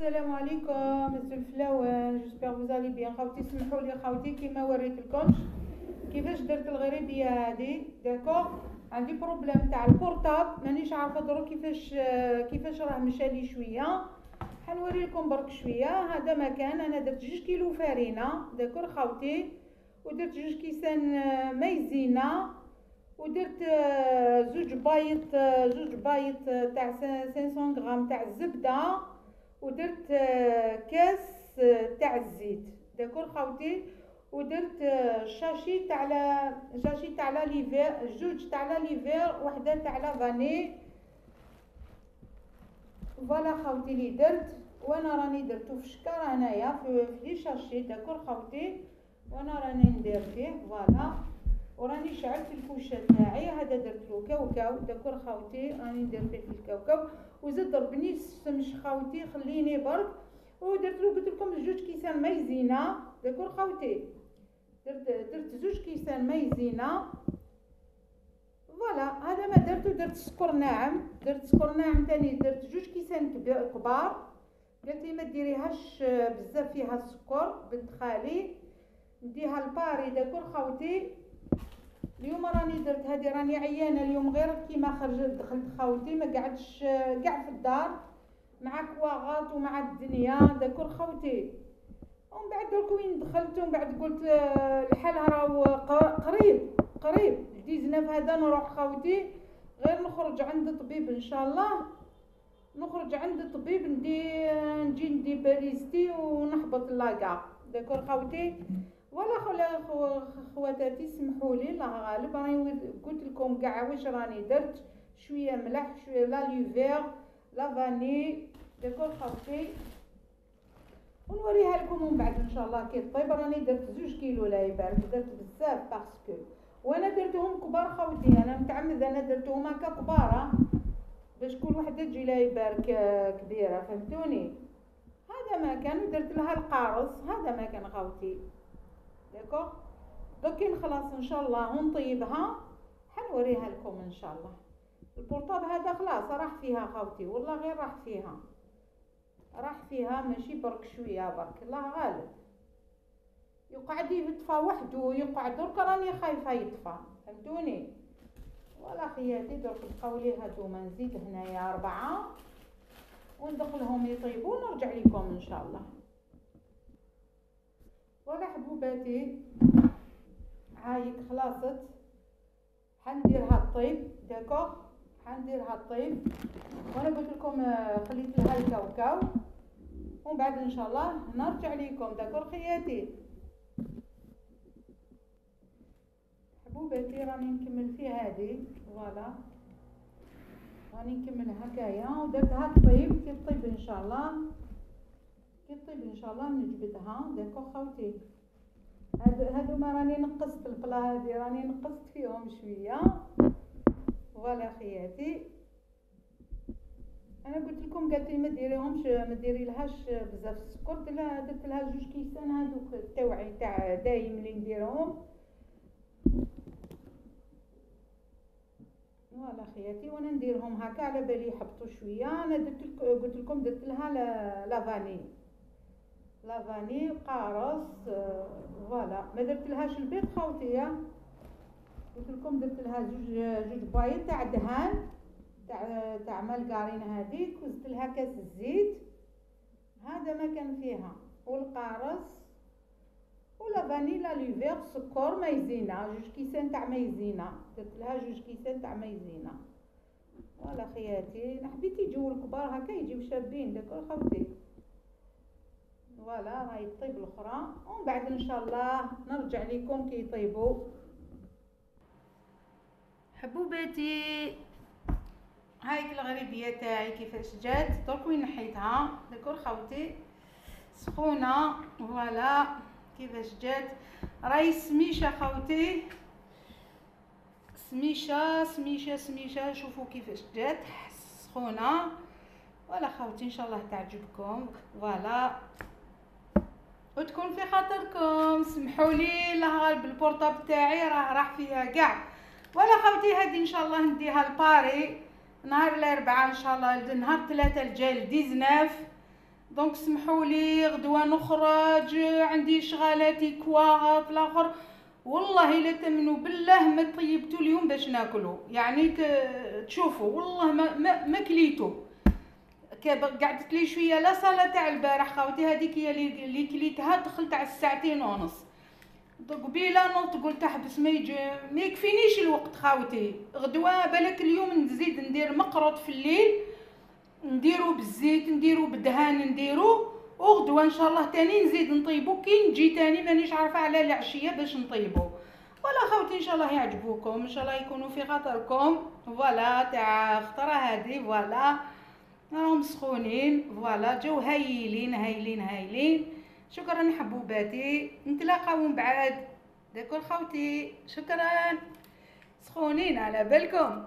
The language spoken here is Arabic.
السلام عليكم مسيو الفلاوان. j'espère vous allez bien خاوتي سمحوا لي خاوتي كيما وريت لكمش. كيفاش درت الغريبيه هذه d'accord عندي problème تاع ال portable مانيش عارفة درك كيفاش كيفاش راه مشالي شوية. حنوري لكم برك شوية. هذا مكان أنا درت جوج كيلو farine d'accord خاوتي؟ ودرت جوج كيسان مايزينة. ودرت زوج boîtes زوج boîtes تاع 500 غرام تاع الزبدة. ودرت كاس تاع الزيت. d'accord خاوتي ودرت sachet تاع sachet تاع levure جوج تاع levure وحدة تاع la vanille. voilà خاوتي لي درت وأنا راني درتو في شكار هنايا في les sachets. d'accord خاوتي وأنا راني ندير فيه voilà. وراني شعلت الكوشه تاعي هذا درت له كاوكاو d'accord خاوتي راني ندير فيه في الكاوكاو وزاد ضربني السمش خاوتي خليني برك ودرت له قلت لكم جوج كيسان مايزينا d'accord خاوتي درت درت زوج كيسان مايزينا voilà هذا ما درتو درت سكر ناعم درت سكر ناعم تاني درت جوج كيسان كبار قالت لي ما ديريهاش بزاف فيها السكر بنت خالي نديها لباري d'accord خاوتي اليوم راني درت هذه راني عيانة اليوم غير كيما خرجت دخلت خاوتي ما قعدتش كاع في الدار مع كواغاط ومع الدنيا d'accord خاوتي. ومن بعد درك وين دخلت؟ ومن بعد قلت الحال راهو قريب قريب. dix-neuf هذا نروح خاوتي غير نخرج عند الطبيب إن شاء الله. نخرج عند الطبيب ندي نجي ندي باليستي ونحبط la gare d'accord خاوتي. voilà voilà خواتاتي سمحوا لي الله غالب. راني قلت لكم كاع واش راني درت. شوية ملح شوية la levure la vanille d'accord خاوتي. ونوريها لكم من بعد إن شاء الله كي طيب راني درت زوج كيلو لا يبارك. درت بزاف parce que وأنا درتهم كبار خوتي أنا متعمد أنا درتهم هكا كبار باش كل وحدة تجي لا يبارك كبيرة فهمتوني؟ هذا ما كان. درت لها القارص. هذا ما كان خوتي داكو دوك نخلص إن شاء الله ونطيبها حنوريها لكم إن شاء الله. البورطاب هذا خلاص راح فيها خوتي والله غير راح فيها. راح فيها ماشي برك شوية برك الله غالب. يقعد يطفى وحده يقعد درك راني خايفة يطفى فهمتوني؟ voilà خياتي درك بقاولي هادوما نزيد هنايا أربعة. وندخلهم يطيبوا ونرجع لكم إن شاء الله. voilà حبوباتي هايك خلاصت. حنديرها الطيب d'accord حنديرها الطيب. وأنا قلت لكم آه، خليت لها الكاوكاو. ومن بعد إن شاء الله نرجع لكم d'accord خياتي. حبوباتي راني نكمل في هذه voilà. راني نكمل هكايا. ودرتها طيب كي طيب إن شاء الله. كي طيب إن شاء الله نجبدها. d'accord خوتي. هادو هادو ما راني نقصت ال plat هادي راني نقصت فيهم شوية. voilà خياتي. أنا قلت لكم قالت لي ما ديريهمش ما ديري لهاش بزاف السكر. درت لها جوج كيسان هادوك التوعي تاع دايم اللي نديرهم. voilà خياتي وأنا نديرهم هكا على بالي يحبطوا شوية. أنا درت قلت لكم درت لها la vanille la vanille قارص voilà ما درت لهاش البيض خوتي قلت لكم درت لها جوج جوج boîtes تاع دهان تاع تاع مالغارين هذيك وزدت لها كاس الزيت هذا ما كان فيها والقارص و la vanille la levure سكر مايزينا جوج كيسان تاع مايزينا درت لها جوج كيسان تاع مايزينا voilà خياتي حبيت يجيو الكبار هكا يجيو شابين d'accord خوتي voilà راهي طيب الاخرى ومن بعد إن شاء الله نرجع لكم كي يطيبوا. حبوباتي هاي الغريبية تاعي كيفاش جات. درك وين نحيتها d'accord خوتي سخونة voilà. كيفاش جات؟ راهي سميشة خوتي سميشة سميشة سميشة. شوفوا كيفاش جات. سخونة. voilà خوتي إن شاء الله تعجبكم. voilà. وتكون في خاطركم. سمحوا لي الله غالب ال portable تاعي راه راح فيها كاع. voilà خوتي هذه إن شاء الله نديها لباري. نهار الأربعاء إن شاء الله نهار الثلاثاء الجاي 19 donc سمحوا لي غدوة نخرج عندي شغالاتي quoi في الآخر. والله لا تمنوا بالله ما طيبتوا اليوم باش ناكلوا. يعني تشوفوا والله ما ما, ما كليتو قعدت لي شوية لا صالة تاع البارح خاوتي هذيك هي اللي كليتها دخلت على الساعتين ونص. قبيله نوض قلت أحبس ما يجي ما يكفينيش الوقت خاوتي. غدوة بالك اليوم نزيد ندير مقرط في الليل نديرو بالزيت نديرو بالدهان نديرو وغدوة إن شاء الله تاني نزيد نطيبو. كي نجي تاني مانيش عارفة على العشية باش نطيبو. voilà خوتي إن شاء الله يعجبوكم إن شاء الله يكونوا في خاطركم. voilà تاع خطرة هذه voilà. راهم سخونين voilà جاو هايلين هايلين هايلين. شكرا حبوباتي نتلاقاو من بعد. d'accord خوتي شكرا. سخونين على بالكم.